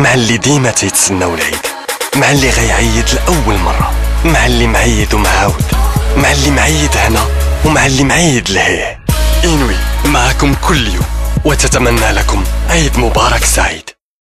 مع اللي ديما تيتسناو العيد مع اللي غيعيد لأول مرة مع اللي معيد ومعاود مع اللي معيد هنا ومع اللي معيد لهيه. إنوي معكم كل يوم وتتمنى لكم عيد مبارك سعيد.